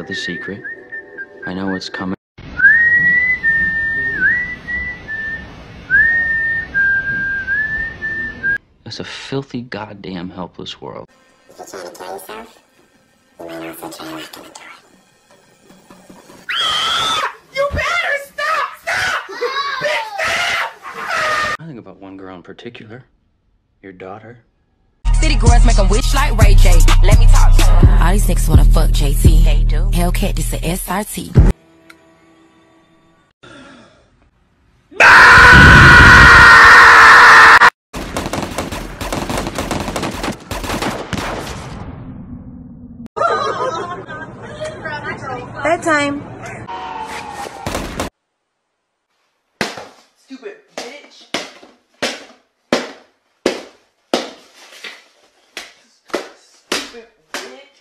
a secret. I know what's coming. It's a filthy, goddamn helpless world. If you try to kill yourself, you might also try locking the door. Better stop! Stop! Bitch, stop! I think about one girl in particular. Your daughter. City girls make 'em wish like Ray J. Let me talk to 'em. All these niggas wanna fuck JT. They do. Hellcat, this a SRT. Bedtime. Stupid bitch. Stupid bitch.